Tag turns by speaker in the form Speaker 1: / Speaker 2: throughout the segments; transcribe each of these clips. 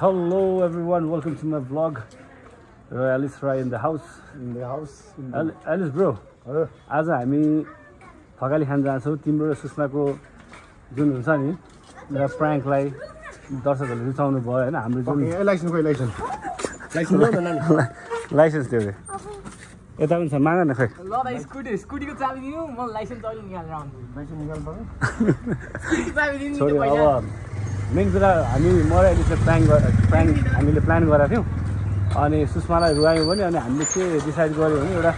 Speaker 1: Hello everyone, welcome to my vlog. र Alice Rai in the house
Speaker 2: in the house. In the,
Speaker 1: एल Alice bro
Speaker 2: uh,
Speaker 1: आज हामी थकाली खान जान्छौँ तिम्रो र सुषमाको जुन हुन्छ नि र प्र्याङ्कलाई दर्शकहरूले रुचाउनु भयो होइन हाम्रो जुन
Speaker 2: license खोइ।
Speaker 1: लाइसेन्स थियो अरे यता पनि छ माग न खै
Speaker 3: ल भाइ स्कुटी स्कुटीको चाबी दिनु म लाइसेन्स अहिले निकालेर आउँछु
Speaker 2: License निकाल्नु
Speaker 3: त्यो पैसा
Speaker 1: अब मेन कुरा हामी म र एलिसले प्लान प्र्याङ्क हामीले प्लान गरेका थियौँ। अनि सुषमालाई रुवायौँ भने अनि हामीले के डिसाइड गऱ्यौँ भने एउटा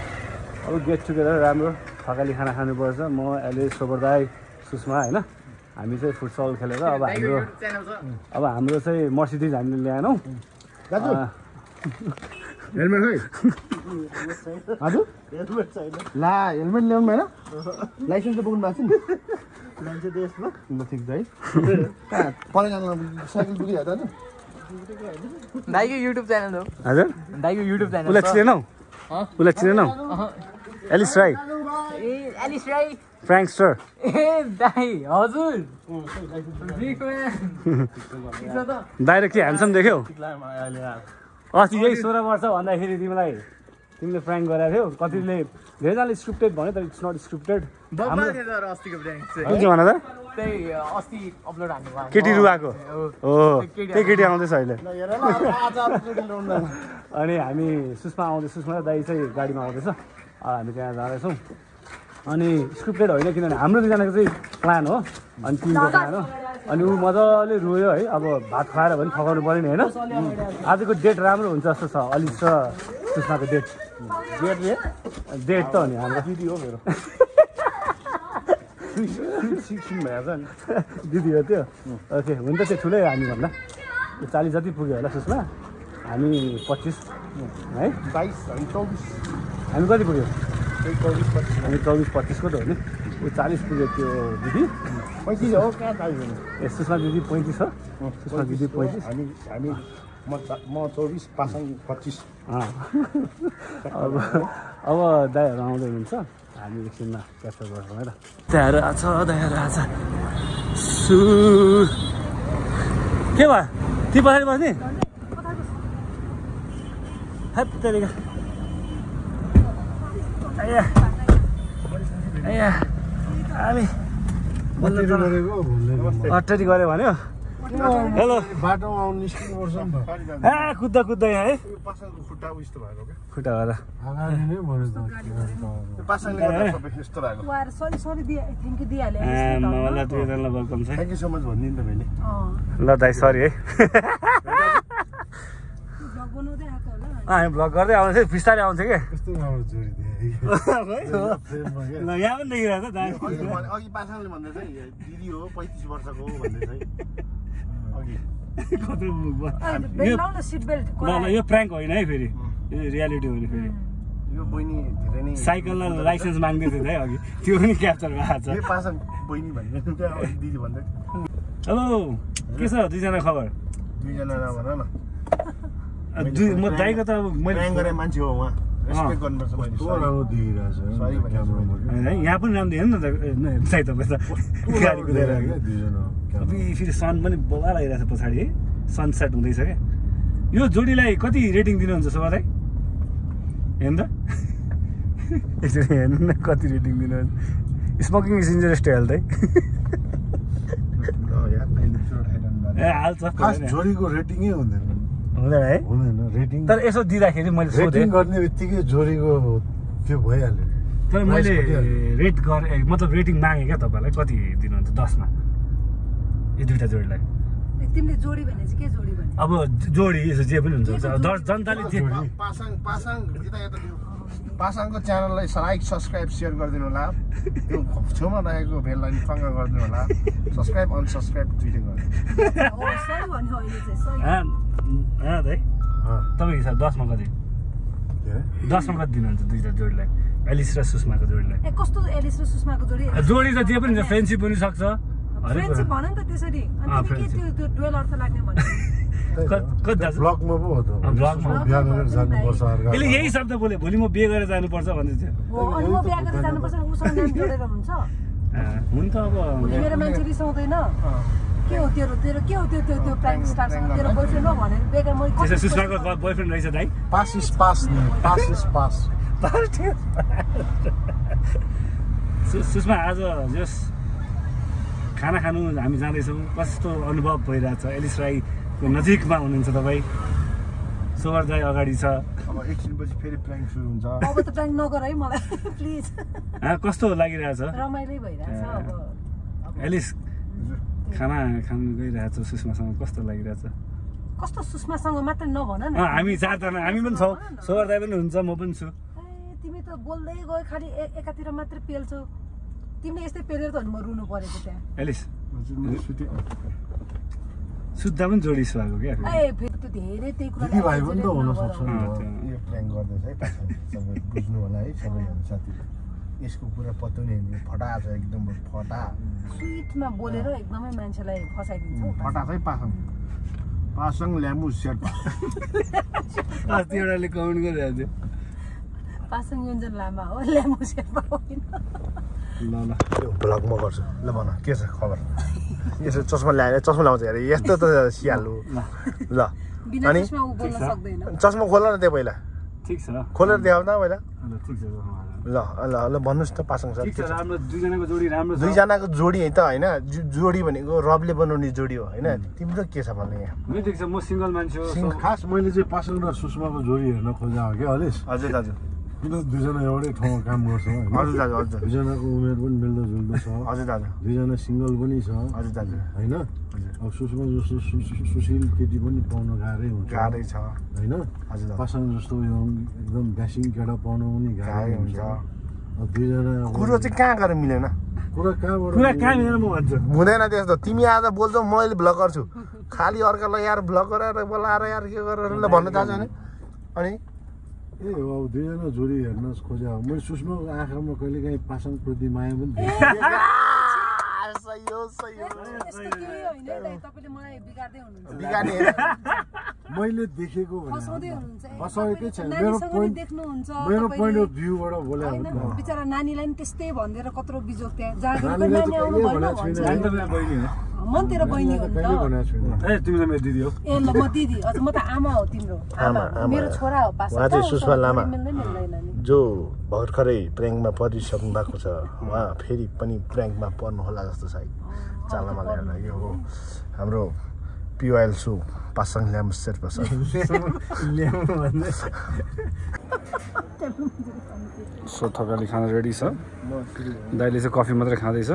Speaker 1: अब गेट टुगेदर राम्रो थकाली खाना खानुपर्छ। म एलिस सोबरदाई सुषमा होइन? हामी चाहिँ फुटसल खेलेर अब हाम्रो अब हाम्रो चाहिँ मर्सिडिज हामीले ल्याएनौँ।
Speaker 2: हेलमेट खै हजुर? ला हेलमेट ल्याउनु भएन? लाइसेन्स त बोक्नु भएको छ नि। मान्छे देशमा ल ठिक जानु साइकल पुगिहाल्छ दाजु
Speaker 3: भाइको युट्युब च्यानल हो
Speaker 1: हजुर
Speaker 3: भाइको युट्युब च्यानल
Speaker 1: उसलाई चिनेनौ? उसलाई चिनेनौ एलिस राई
Speaker 3: ए एलिस राई
Speaker 1: फ्रेङ्कस्टर
Speaker 3: ए दाई हजुर त
Speaker 1: दाइ र के ह्यान्डसम देख्यौ अस्ति यही सोह्र वर्ष भन्दाखेरि तिमीलाई तिमीले प्र्याङ्क गरेको थियौ। कतिले धेरैजनाले स्क्रिप्टेड भन्यो तर इट्स नट स्क्रिप्टेड भन त?
Speaker 3: त्यही अस्ति अपलोड हान्नु भयो
Speaker 1: केटी रुवाको।
Speaker 3: हो।
Speaker 1: त्यही केटी आउँदैछ अहिले।
Speaker 2: ल हेर ल आज अर्कोचोटि ल्याउनु न।
Speaker 1: अनि हामी सुषमा आउँदै सुषमा दाई चाहिँ गाडीमा आउँदैछ। हामी त्यहाँ जाँदैछौँ। अनि स्क्रिप्टेड होइन किनभने हाम्रो दुईजनाको चाहिँ प्लान हो। अनि तिम्रो प्लान हो। अनि ऊ मजाले रोयो है। अब भात खुवाएर पनि थकाउनु पऱ्यो नि होइन? आजको डेट राम्रो हुन्छ जस्तो छ। अलिक र सुषमाको डेट
Speaker 2: डेट रे
Speaker 1: डेट त हो नि हाम्रो
Speaker 2: दिदी हो मेरो सिक्सटिन भएछ नि
Speaker 1: दिदी हो त्यो ओके हुन्छ त्यो ठुलै हो हामीभन्दा त्यो चालिस जति पुग्यो होला सुषमा हामी पच्चिस है
Speaker 2: बाइस हामी चौबिस
Speaker 1: हामी कति पुग्यो
Speaker 2: चौबिस पच्चिस
Speaker 1: हामी चौबिस पच्चिसको त हो नि ऊ चालिस पुग्यो त्यो दिदी
Speaker 2: पैँतिस हो कहाँ चालिस
Speaker 1: ए सुषमा दिदी पैँतिस हो सुषमा दिदी पैँतिस
Speaker 2: हामी हामी म चौबिस पासाङ पच्चिस।
Speaker 1: अब अब दाईहरू आउँदै हुनुहुन्छ हामी एकछिनमा क्याप्चर गर्छौँ है त। दायाहरू आछ दायाहरू आछ सु। के भयो? ती पछाडि बस्ने? हामी। अट्टरी गऱ्यो भन्यो। हेलो।
Speaker 2: बाटोमा आउनु निस्किनु पर्छ नि त।
Speaker 1: ए कुद्दा कुद्दा यहाँ है?
Speaker 2: यो पासाङको खुट्टा भएको क्या?
Speaker 1: खुट्टा भएर
Speaker 2: अगाडि नै भन्नु त पासाङले गर्दा सबै यस्तो भएको।
Speaker 4: उहाँहरू सरी सरी दिए थ्याङ्क यू दिइहाल्यो
Speaker 1: मलाई दुईजनालाई वेलकम छ है।
Speaker 2: थ्याङ्क यू सो मच भनिदिनु त मैले।
Speaker 1: ल दाइ सरी है।
Speaker 4: भ्लग
Speaker 1: हामी गर्दै आउँछ बिस्तारै आउँछ कि? ल यहाँ पनि देखिरहेको छ
Speaker 2: अघि पासाङले दिदी हो पैँतिस वर्षको हो
Speaker 1: ल यो प्र्याङ्क होइन है फेरि। यो रियालिटी हो नि फेरि।
Speaker 2: यो बहिनी धेरै नै
Speaker 1: साइकललाई लाइसेन्स माग्दै थियो है अघि। त्यो पनि क्याप्चर भएको छ।
Speaker 2: भन्दै दिदी
Speaker 1: हेलो के छ दुईजना खबर?
Speaker 2: दुईजना
Speaker 1: म दाइको त अब मैले
Speaker 2: प्र्याङ्क गरे मान्छे हो उहाँ।
Speaker 1: यहाँ पनि राम्रो हेर्नु न दाइ तपाईँ त। गाडी कुदेर फेरि सन पनि बोला लागिरहेको छ पछाडि है। सनसेट हुँदैछ क्या यो जोडीलाई कति रेटिङ दिनुहुन्छ दाइ हेर्नु त। एकचोटि हेर्नु न कति रेटिङ दिनुहुन्छ। Smoking is injurious to health है। ए हाल्छ
Speaker 5: खास जोडीको रेटिङै हुँदैन।
Speaker 1: हुँदैन है?
Speaker 5: हुँदैन रेटिङ
Speaker 1: तर यसो दिँदाखेरि मैले सोधेँ।
Speaker 5: रेटिङ गर्ने बित्तिकै जोडीको त्यो भइहाल्यो।
Speaker 1: तर मैले रेट गरेँ मतलब रेटिङ मागेँ क्या तपाईँलाई? कति दिनुहुन्छ? दसमा? यो दुइटा जोडीलाई।
Speaker 4: जोडी भने चाहिँ के जोडी भने?
Speaker 1: अब जोडी यसो जे पनि हुन्छ। जनताले
Speaker 2: पासाङको च्यानललाई लाइक सब्सक्राइब सेयर गरिदिनु होला। त्यो छेउमा रहेको बेललाई फङ्गा गरिदिनु होला। सब्सक्राइब अनसब्सक्राइब दुइटै गर्नु।
Speaker 1: दाइ तपाईँको हिसाब दसमा कति? दसमा कति दिनुहुन्छ दुईवटा जोडीलाई? एलिस र सुषमाको जोडीलाई।
Speaker 4: ए कस्तो एलिस र सुषमाको जोडी?
Speaker 1: जोडी त जे पनि हुन्छ फ्रेन्डसिप पनि सक्छ। हरेक
Speaker 4: फ्रेन्डसिप
Speaker 1: कुरा।
Speaker 4: भन नि त त्यसरी. त्यो त्यो डुवेल अर्थ लाग्ने
Speaker 1: यसले यही शब्द बोल्यो भोलि म बिहे गरेर जानुपर्छ भन्दै थियो। हुन त अब
Speaker 4: मेरो मान्छे रिसाउँदैन के हो तेरो तेरो के हो त्यो त्यो त्यो प्राइम स्टारसँग तेरो बोयफ्रेन्ड हो भनेर बेकार मैले
Speaker 1: त्यसो सुषमाको बोयफ्रेन्ड रहेछ दाइ।
Speaker 5: Pass is pass pass is pass
Speaker 1: Sushma आज जस खाना खानु हामी जाँदैछौँ कस्तो अनुभव भइरहेछ? एलिस राईको नजिकमा हुनुहुन्छ तपाईँ। सोवर दाई अगाडि छ।
Speaker 2: अब एकछिन पछि फेरि प्र्याङ्क सुरु हुन्छ।
Speaker 4: अब त प्राङ्क नगर है मलाई प्लिज
Speaker 1: हा, कस्तो लागिरहेछ?
Speaker 4: रमाइलै भइरहेछ अब
Speaker 1: एलिस खाना खानु गइरहेछ सुषमासँग कस्तो लागिरहेछ?
Speaker 4: कस्तो सुषमासँग मात्रै नभन न।
Speaker 1: हामी चारजना हामी पनि छौँ। सोवर दाई पनि हुन्छ म पनि छु।
Speaker 4: ए, तिमी त बोल्दै गयो खालि एकातिर मात्रै पेल्छौ। तिमीले यस्तै पेलेर त म रुनु परेको त्यहाँ।
Speaker 1: एलिस
Speaker 5: सुति।
Speaker 1: सुत्दा पनि जोडी सुहाएको क्या? फेरि।
Speaker 4: ए फेरि त्यो धेरै त्यही कुरा
Speaker 5: भाइ पनि त हुनसक्छ नि
Speaker 1: अँ,
Speaker 5: त।
Speaker 1: त्यो-
Speaker 2: यो प्र्याङ्क गर्दैछ है बुझ्नु होला है सबैजना साथीहरू। यसको कुरा पत्तो नै होइन फटा छ एकदम फटा।
Speaker 4: स्विटमा बोलेर एकदमै मान्छेलाई फसाइदिन्छौ
Speaker 2: फटा चाहिँ पासाङ। पासाङ ल्याम्बु सेर्पा
Speaker 1: अस्ति एउटाले कमेन्ट गरिरहेको थियो।
Speaker 4: पासाङ योन्जन लामा हो ल्यामो शेर्पा होइन
Speaker 1: ल ल।
Speaker 2: त्यो भ्लग म गर्छु। ल भन के छ खबर? यसो चस्मा ल्याएर चस्मा लाउँछ अरे। यस्तो त सिहाल्नु ल
Speaker 4: बिना
Speaker 2: अनि?
Speaker 4: चस्मा
Speaker 2: खोल न त्यो पहिला।
Speaker 1: ठिक छ।
Speaker 2: खोलेर देखाउ न पहिला।
Speaker 1: ल ठिक छ
Speaker 2: ल ल ल भन्नुहोस् त पासाङ सर
Speaker 1: ठिक
Speaker 2: के
Speaker 1: छ
Speaker 2: छ?
Speaker 1: राम्रो दुईजनाको जोडी राम्रो छ।
Speaker 2: दुईजनाको जोडी त होइन? जोडी भनेको रबले बनाउने जोडी हो होइन? तिम्रो के छ भन्ने? यहाँ
Speaker 1: म सिङ्गल मान्छे हो
Speaker 5: खास? मैले चाहिँ पासाङ र सुषमाको जोडी हेर्न खोजेको हो क्या अलिस।
Speaker 2: हजुर दाजु
Speaker 5: किन दुईजना एउटै ठाउँमा काम गर्छौँ?
Speaker 2: हजुर दाजु हजुर
Speaker 5: दुईजनाको उमेर पनि मिल्दो जुल्दो छ।
Speaker 2: हजुर दाजु।
Speaker 5: दुईजना सिङ्गल पनि छ।
Speaker 2: हजुर दाजु।
Speaker 5: होइन? अब सुषमा जस्तो सुशील केटी पनि पाउन गाह्रै हुन्छ।
Speaker 2: गाह्रै छ।
Speaker 5: होइन?
Speaker 2: हजुर दाजु।
Speaker 5: पासाङ जस्तो यो एकदम ब्यासिङ केटा पाउनु पनि गाह्रै हुन्छ। अब दुईजना
Speaker 2: कुरो चाहिँ कहाँ गएर मिलेन?
Speaker 5: कुरा कहाँबाट
Speaker 1: कुरा कहाँ मिलेन म भन्छु?
Speaker 2: हुँदैन त्यस्तो। तिमी आज बोल्छौ मैले भ्लग गर्छु। खालि अर्कालाई यार भ्लग गरेर बोलाएर यार के गरेर भन्नु चाहन्छ अनि
Speaker 5: ए हो अब दुईजना जोडी हेर्न खोजे मैले सुषमाको आँखामा कहिले काहीँ पासाङप्रति माया पनि मैले देखेको फसाएकै छैन। मेरो पोइन्ट मेरो पोइन्ट अफ भ्यूबाट बोले
Speaker 4: बिचरा नानीलाई नि त्यस्तै भनिदिएर कत्रो बिजोग त्यहाँ जहाँ म नि तेरो बहिनी हो
Speaker 1: ए तिमी त मेरो दिदी हो।
Speaker 4: ए ल म दिदी। हजुर म त आमा हो तिम्रो।
Speaker 2: आमा।
Speaker 4: मेरो छोरा हो पास
Speaker 2: उहाँ चाहिँ सुषमा लामा। जो भर्खरै प्र्याङ्कमा परिसक्नु भएको छ उहाँ फेरि पनि प्र्याङ्कमा पर्नु होला जस्तो छ है। चालनामा ल्याएर यो हो। हाम्रो पिओएल सो पासाङ ल्याम शेर्पा
Speaker 1: सो थकाली खाना रेडी छ? दाइले चाहिँ कफी मात्रै खाँदैछ।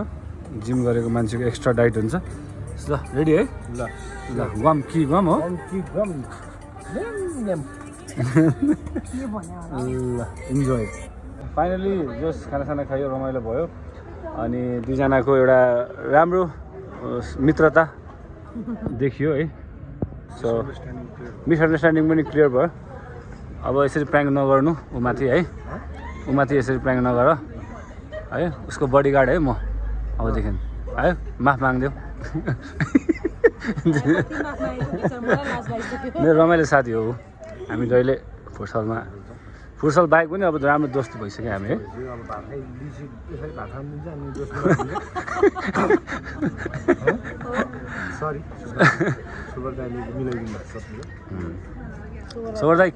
Speaker 1: जिम गरेको मान्छेको एक्स्ट्रा डाइट हुन्छ। ल रेडी है? ल ल गम कि गम हो। ल इन्जोय फाइनली जस खानासाना खायो रमाइलो भयो। अनि दुईजनाको एउटा राम्रो मित्रता देखियो है। सो मिसअन्डरस्ट्यान्डिङ पनि क्लियर भयो। अब यसरी प्र्याङ्क नगर्नु उमाथि है। उमाथि यसरी प्र्याङ्क नगर है। उसको बडीगार्ड है म। अबदेखि है माफ मागिदेऊ मेरो रमाइलो साथी हो। हामी जहिले फुटसलमा फुटसल बाहेक पनि अब राम्रो दोस्त भइसक्यो हामी। है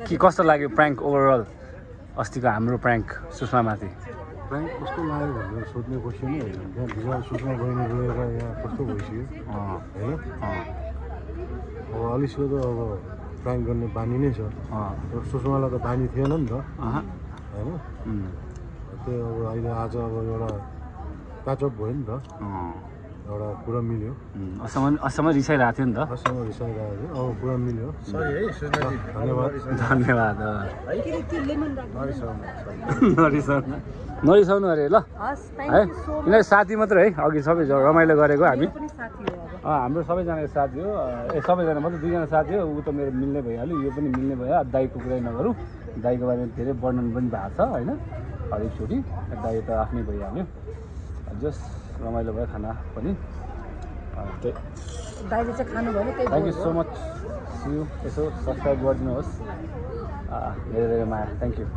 Speaker 1: के कस्तो लाग्यो प्र्याङ्क ओभरअल अस्तिको हाम्रो प्र्याङ्क सुषमामाथि।
Speaker 5: प्र्याङ्क कस्तो लाग्यो भनेर सोध्ने क्वेसन नै होइन। त्यहाँ भिजा सुषमा बहिनी गएर यहाँ कस्तो भइसक्यो? होइन अब अलिसको त अब प्र्याङ्क गर्ने बानी नै छ। सुषमालाई त बानी थिएन नि त। होइन? त्यो अब अहिले आज अब एउटा प्याचअप भयो नि त। एउटा कुरा मिल्यो।
Speaker 1: अहिलेसम्म अहिलेसम्म रिसाइरहेको थियो नि त।
Speaker 5: फर्स्टसँग रिसाइरहेको थियो। अब कुरा मिल्यो।
Speaker 2: सरी है सुषमाजी
Speaker 5: धन्यवाद।
Speaker 1: धन्यवाद। नरिसाउनु। नरिसाउनु। अरे ल। है? यिनीहरू साथी मात्रै है अघि सबै ज- रमाइलो गरेको हामी।
Speaker 4: पनि साथी हो अब।
Speaker 1: अँ, हाम्रो सबैजनाको साथी हो। ए सबैजना मतलब दुईजना साथी हो। ऊ त मेरो मिल्ने भइहाल्यो यो पनि मिल्ने भयो। दाईको कुरै नगरौँ। दाईको बारेमा धेरै वर्णन पनि भएको छ होइन? हरेकचोटि दाई त आफ्नै भइहाल्यो। जस रमाइलो भयो खाना पनि त्यही।
Speaker 4: दाइले चाहिँ
Speaker 1: thank you so. Much see you यसो सब्सक्राइब गरिदिनुहोस्। धेरै धेरै माया। Thank you